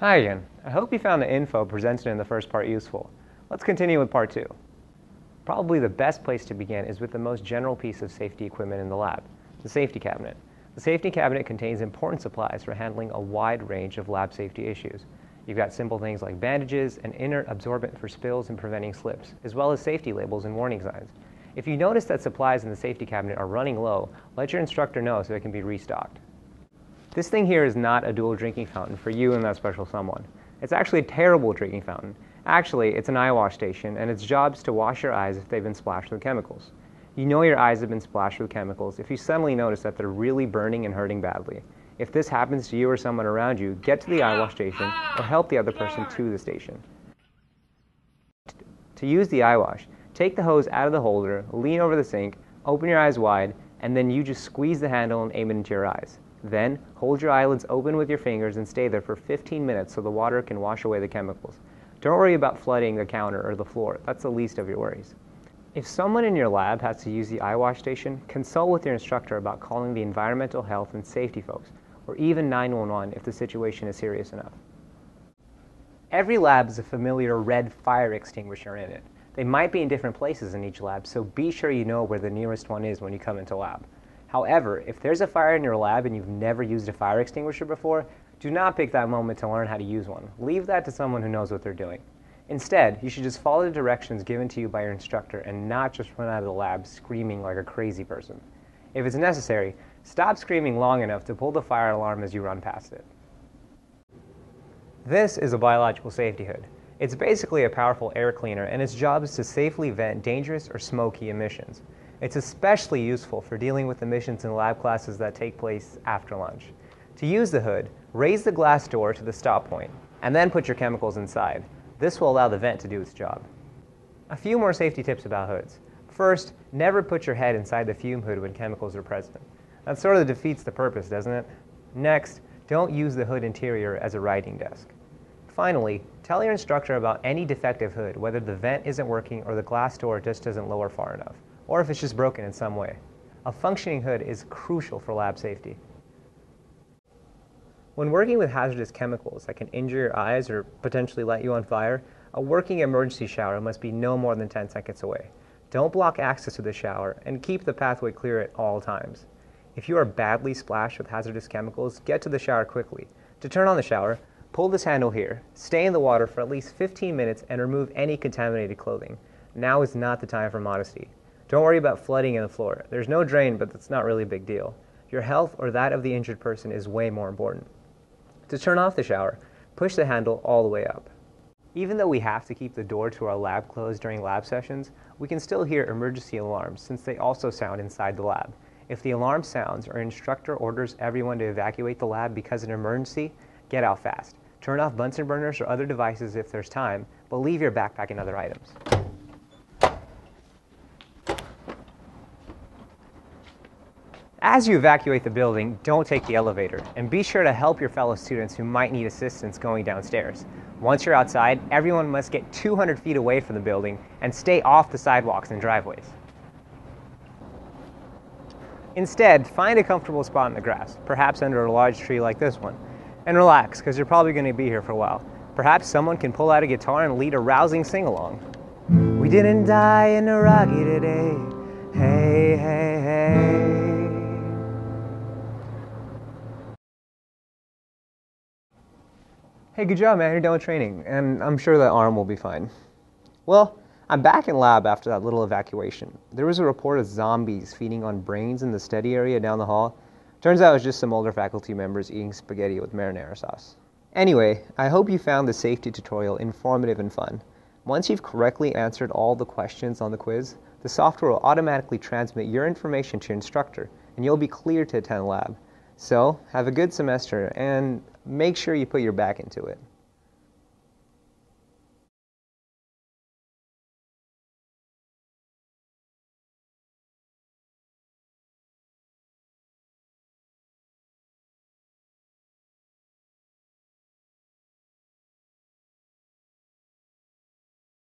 Hi again. I hope you found the info presented in the first part useful. Let's continue with part two. Probably the best place to begin is with the most general piece of safety equipment in the lab, the safety cabinet. The safety cabinet contains important supplies for handling a wide range of lab safety issues. You've got simple things like bandages, an inert absorbent for spills and preventing slips, as well as safety labels and warning signs. If you notice that supplies in the safety cabinet are running low, let your instructor know so it can be restocked. This thing here is not a dual drinking fountain for you and that special someone. It's actually a terrible drinking fountain. Actually, it's an eye wash station, and its job is to wash your eyes if they've been splashed with chemicals. You know your eyes have been splashed with chemicals if you suddenly notice that they're really burning and hurting badly. If this happens to you or someone around you, get to the eye wash station or help the other person to the station. To use the eye wash, take the hose out of the holder, lean over the sink, open your eyes wide, and then you just squeeze the handle and aim it into your eyes. Then, hold your eyelids open with your fingers and stay there for 15 minutes so the water can wash away the chemicals. Don't worry about flooding the counter or the floor. That's the least of your worries. If someone in your lab has to use the eye wash station, consult with your instructor about calling the environmental health and safety folks, or even 911 if the situation is serious enough. Every lab has a familiar red fire extinguisher in it. They might be in different places in each lab, so be sure you know where the nearest one is when you come into lab. However, if there's a fire in your lab and you've never used a fire extinguisher before, do not pick that moment to learn how to use one. Leave that to someone who knows what they're doing. Instead, you should just follow the directions given to you by your instructor and not just run out of the lab screaming like a crazy person. If it's necessary, stop screaming long enough to pull the fire alarm as you run past it. This is a biological safety hood. It's basically a powerful air cleaner and its job is to safely vent dangerous or smoky emissions. It's especially useful for dealing with emissions in lab classes that take place after lunch. To use the hood, raise the glass door to the stop point, and then put your chemicals inside. This will allow the vent to do its job. A few more safety tips about hoods. First, never put your head inside the fume hood when chemicals are present. That sort of defeats the purpose, doesn't it? Next, don't use the hood interior as a writing desk. Finally, tell your instructor about any defective hood, whether the vent isn't working or the glass door just doesn't lower far enough or if it's just broken in some way. A functioning hood is crucial for lab safety. When working with hazardous chemicals that can injure your eyes or potentially light you on fire, a working emergency shower must be no more than 10 seconds away. Don't block access to the shower and keep the pathway clear at all times. If you are badly splashed with hazardous chemicals, get to the shower quickly. To turn on the shower, pull this handle here, stay in the water for at least 15 minutes and remove any contaminated clothing. Now is not the time for modesty. Don't worry about flooding in the floor. There's no drain, but that's not really a big deal. Your health or that of the injured person is way more important. To turn off the shower, push the handle all the way up. Even though we have to keep the door to our lab closed during lab sessions, we can still hear emergency alarms since they also sound inside the lab. If the alarm sounds or instructor orders everyone to evacuate the lab because of an emergency, get out fast. Turn off Bunsen burners or other devices if there's time, but leave your backpack and other items. As you evacuate the building, don't take the elevator, and be sure to help your fellow students who might need assistance going downstairs. Once you're outside, everyone must get 200 feet away from the building and stay off the sidewalks and driveways. Instead, find a comfortable spot in the grass, perhaps under a large tree like this one, and relax because you're probably going to be here for a while. Perhaps someone can pull out a guitar and lead a rousing sing along. We didn't die in rocky today. Hey, hey. Hey, good job, man. You're done with training, and I'm sure that arm will be fine. Well, I'm back in lab after that little evacuation. There was a report of zombies feeding on brains in the study area down the hall. Turns out it was just some older faculty members eating spaghetti with marinara sauce. Anyway, I hope you found the safety tutorial informative and fun. Once you've correctly answered all the questions on the quiz, the software will automatically transmit your information to your instructor, and you'll be cleared to attend lab. So, have a good semester and make sure you put your back into it.